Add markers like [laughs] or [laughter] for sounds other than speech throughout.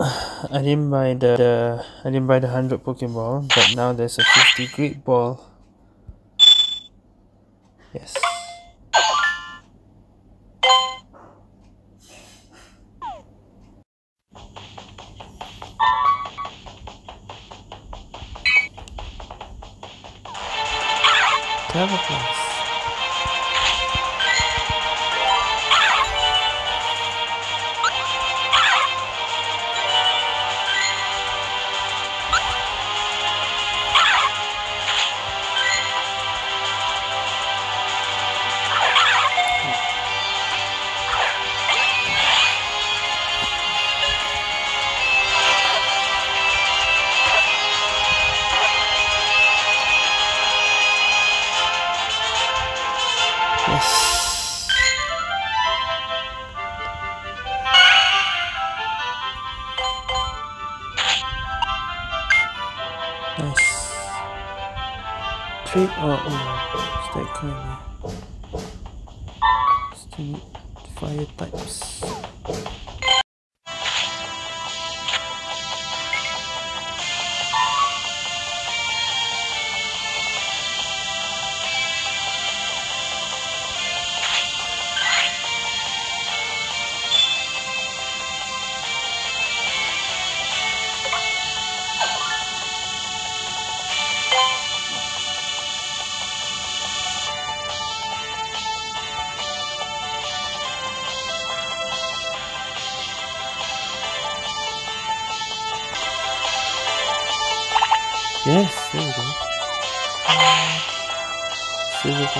[sighs] I didn't buy the, the I didn't buy the 100 Pokeball, but now there's a 50 Great Ball. Yes. Yes,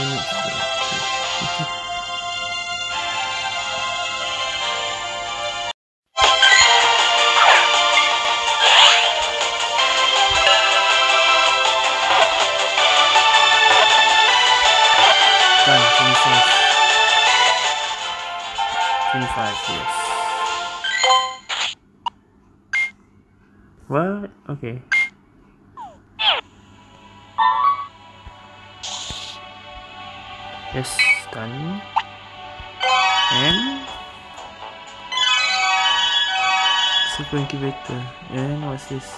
25. 25, yes. What? Okay. Yes, done. And super incubator. And what's this?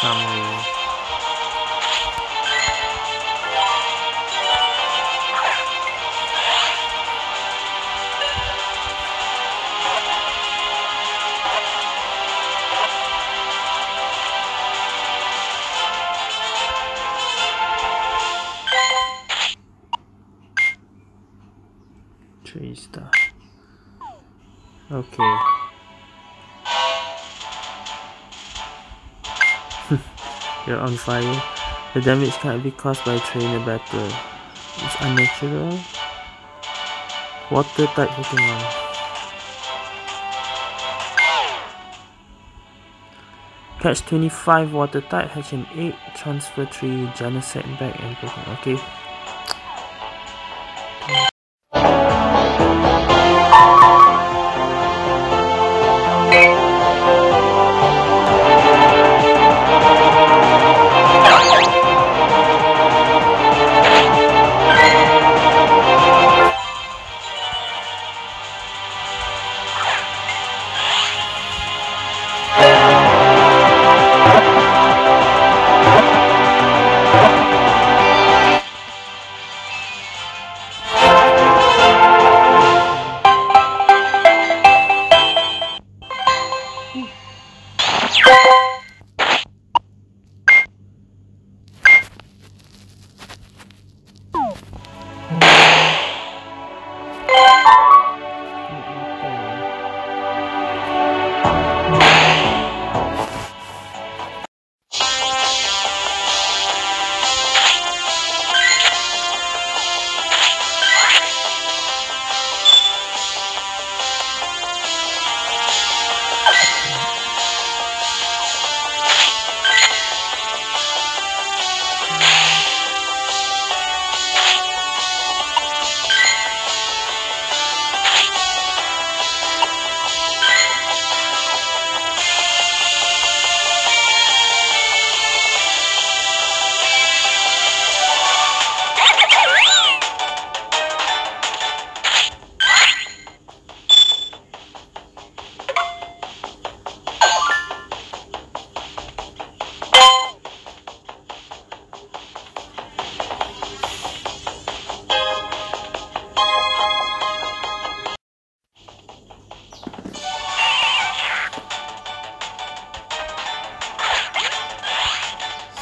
Camera. Okay. [laughs] You're on fire. The damage can't be caused by trainer battle. It's unnatural. Water type Pokemon. Catch 25 water type, hatch an 8, transfer 3, Genesect back and Pokemon. Okay.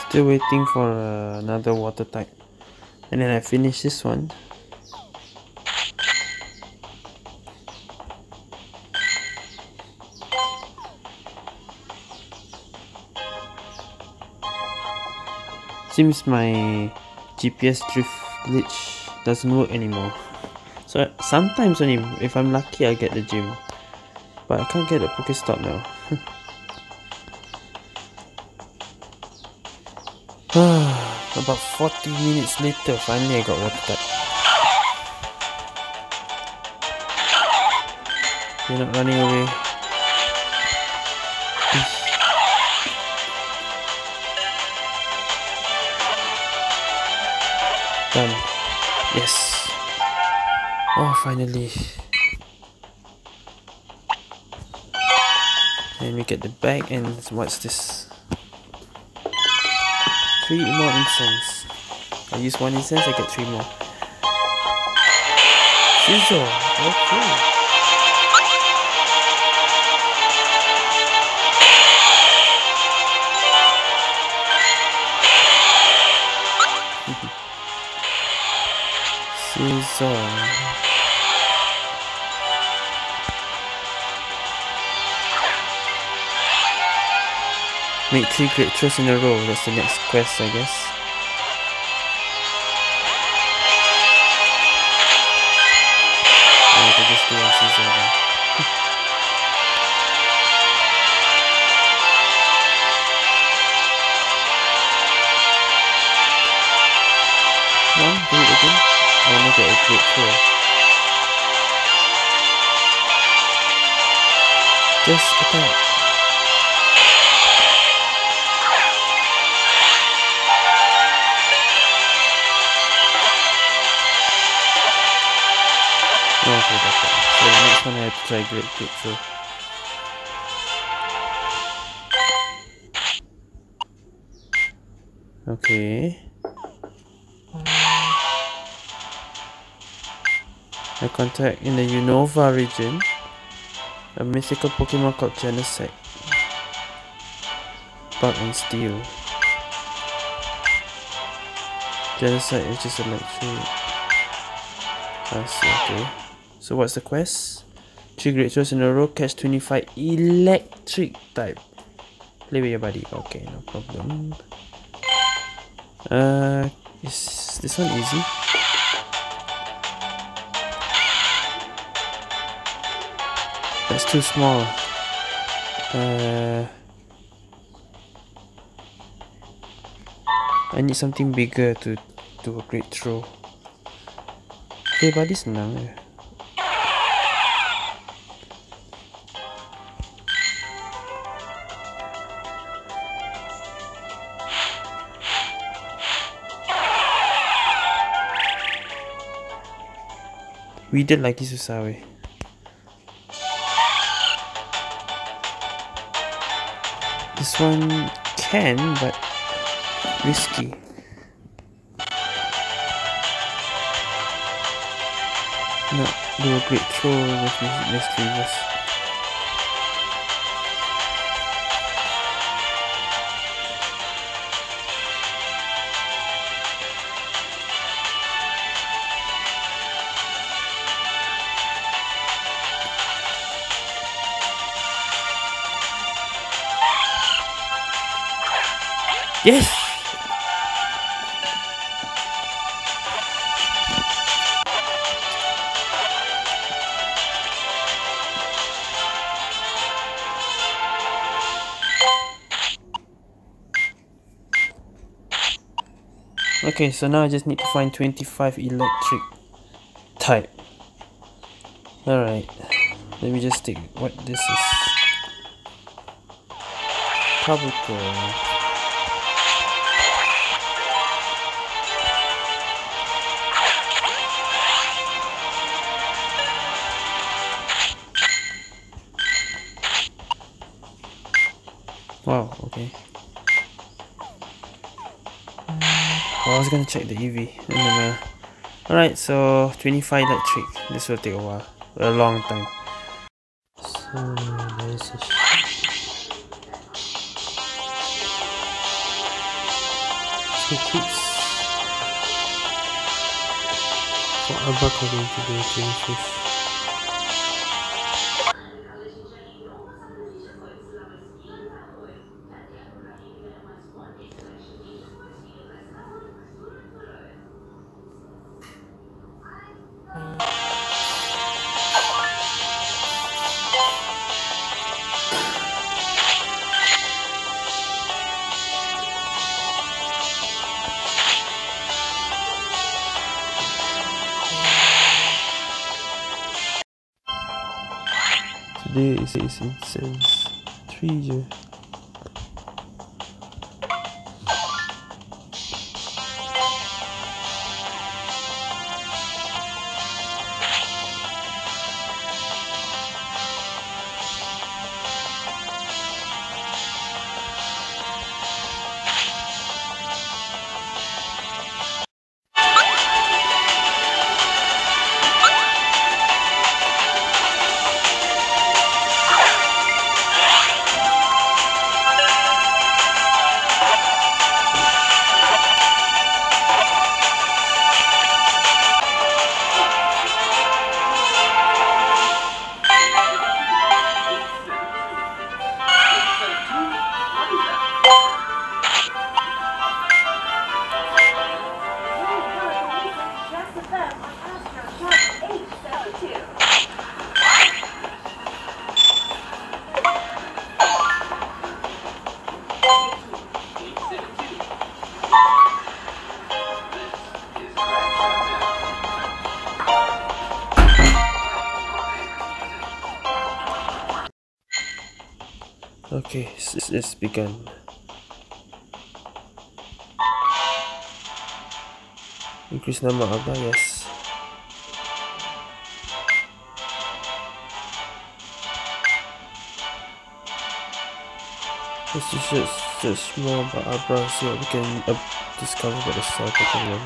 Still waiting for uh, another water type. And then I finish this one. Seems my GPS drift glitch doesn't work anymore. So sometimes only if I'm lucky I get the gym. But I can't get the Pokestop now. [laughs] [sighs] About 40 minutes later, finally I got water type. You're not running away. Done. Yes. Oh, finally. And we get the bag and what's this? Three more incense. I use one incense, I get three more. Scizor, okay. [laughs] Scizor. Make three great throws in a row, that's the next quest I guess. I could just do one season then. Come do it again. I wanna get a great throw. Just attack. Have to try Great Kick. Okay... I contact in the Unova region a mythical Pokemon called Genesect. Bug and Steel. Genesect is just electric. I see, okay. So what's the quest? Three great throws in a row, catch 25 electric type. Play with your buddy. Okay, no problem. Uh, is this one easy? That's too small. Uh, I need something bigger to do a great throw. Okay, buddy senang ya. Weeded lagi susah weh. This one can, but risky. Nak do a great throw with this reverse. Yes! Okay, so now I just need to find 25 electric type. Alright, let me just take what this is. Kabuto. Wow, okay. Well, I was gonna check the EV in the mirror. Alright, so 25 electric. This will take a while. A long time. So, there's a So kids. For Abra coming today, 25th. this is it three years Okay, it's, it's begun. Increase nama Abra, yes. Let's just search, more about see what we can uh, discover about the Cell Pokemon.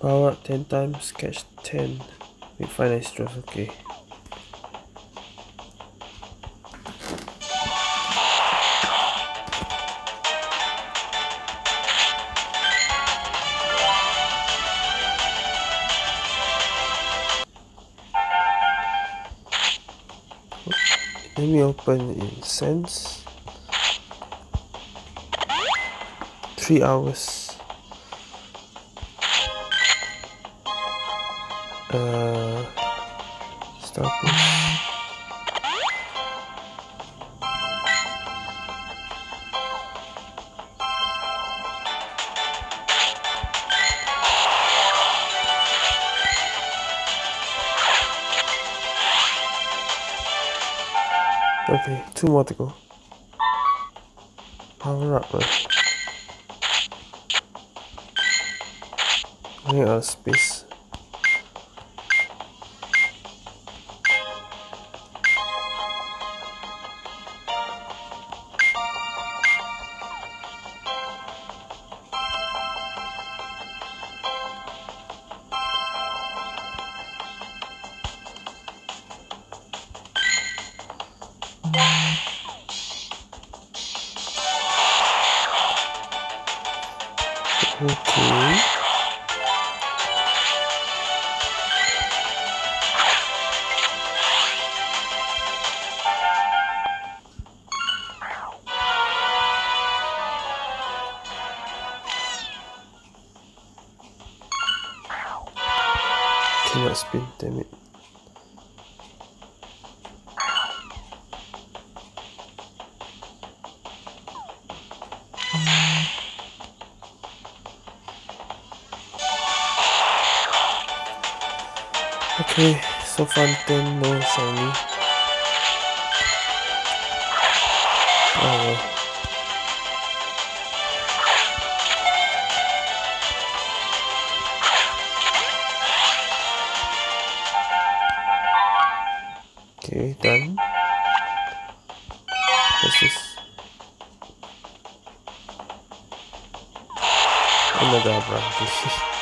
Power up 10 times, catch 10. Make 5 extras, okay. Let me open incense three hours. Uh stop Okay, two more to go. Power up, man. Out of space. Damn it. Okay, so far 10 no shiny. Oh well. Okay, done. This? Another Abra. [laughs] Two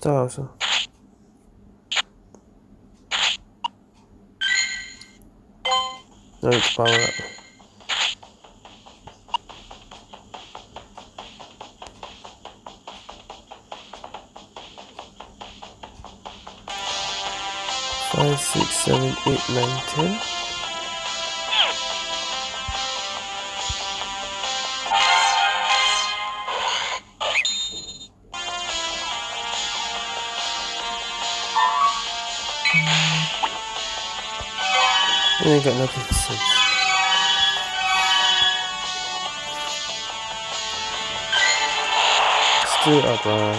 stars. Huh? No to power up. Five, six, seven, eight, nine, ten. I ain't got nothing to say. Still up, uh,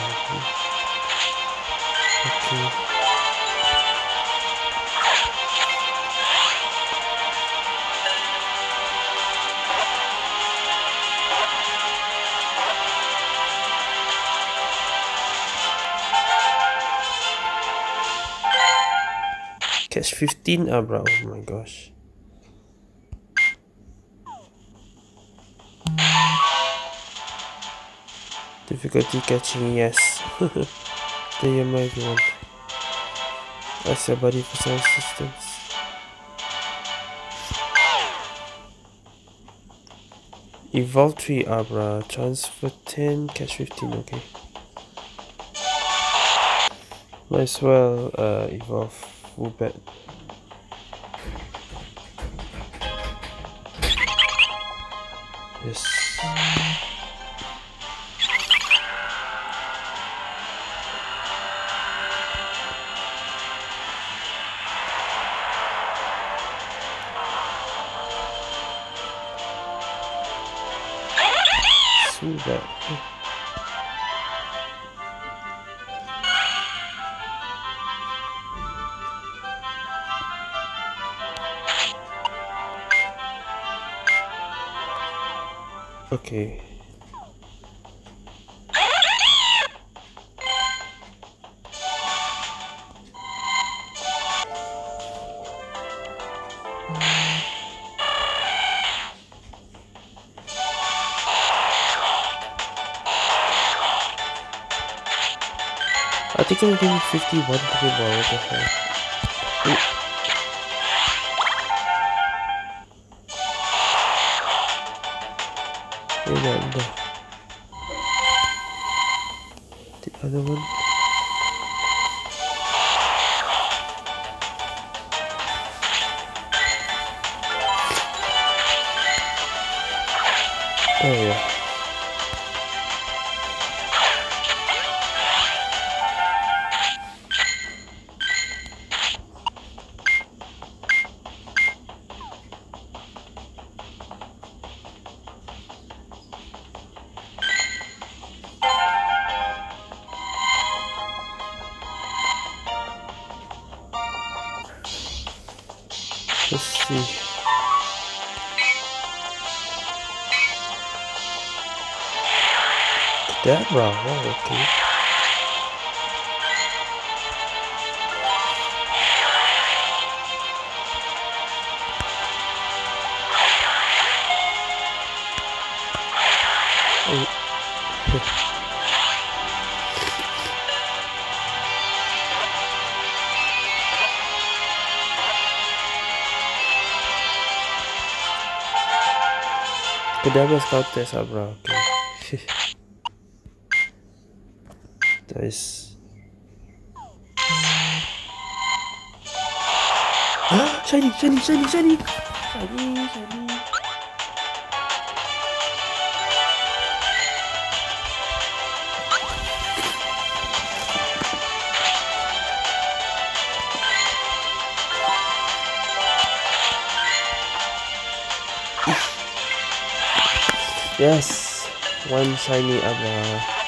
okay. Catch 15 Abra, oh my gosh. Difficulty catching, yes. [laughs] Play my if you want. Ask your buddy for some assistance. Evolve 3 Abra, transfer 10, catch 15, okay. Might as well uh, evolve full bed. Yes. Bad. Okay. I think I'm getting 51 Pokemon, what the hell? Other one oh yeah That wrong. Oh, okay. Oh. Kedama scout test ah bro. Okay. nice. shiny, shiny, shiny, shiny. Shiny, shiny. Yes, one shiny Abra.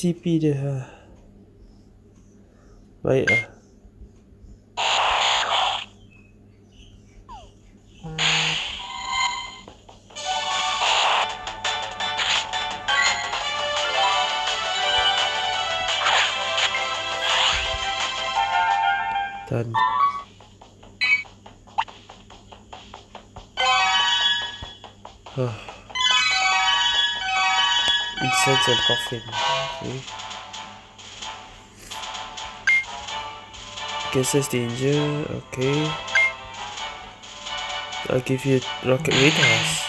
TCP dia. Baiklah. Incense and coffin. Okay. Guesses danger. Okay. I'll give you rocket radars.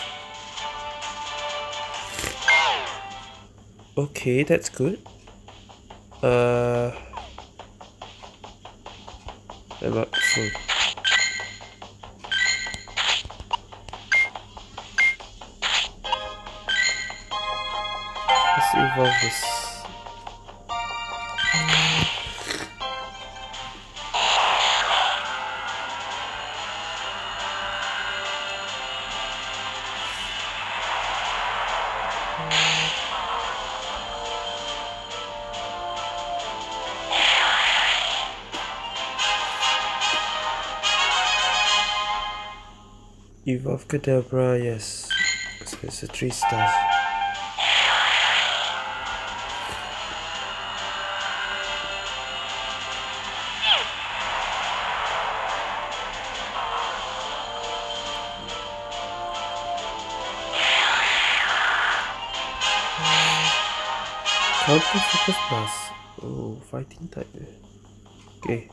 Okay, that's good. Uh, about food. Evolve this. Evolve Kadabra, yes. So it's a three stars. Counter focus plus. Oh, fighting type. Okay.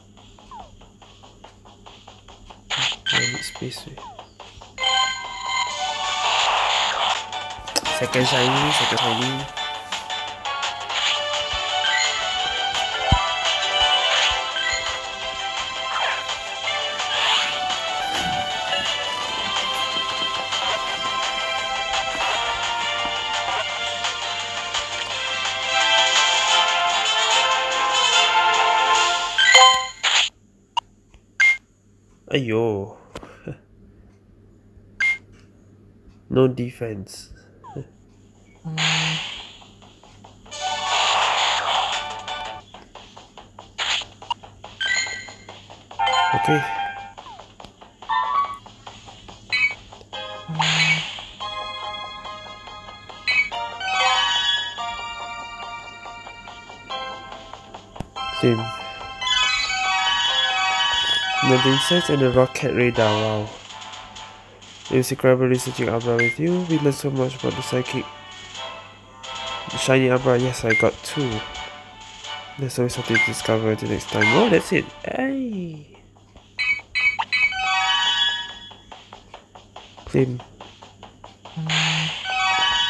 I need space. Second shiny, second shiny. Aiyo. [laughs] no defense. [laughs] okay. Same. The insects and the rocket radar, wow. There's a crabber researching Abra with you. We learned so much about the psychic. The shiny Abra, yes, I got two. There's always something to discover until next time. Oh, that's it. Hey! Claim.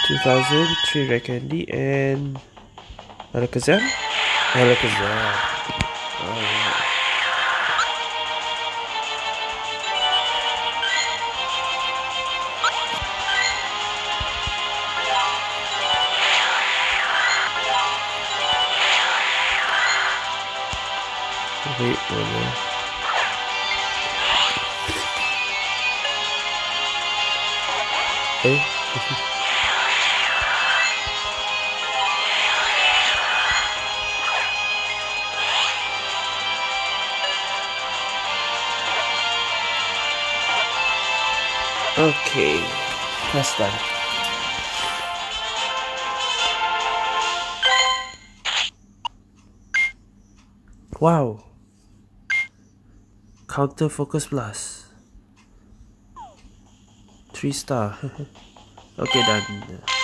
2000, 3 red candy, and Alakazam? Alakazam. One more. Eh? okay, that's done. Wow. Counter focus plus. Three star. [laughs] okay, done.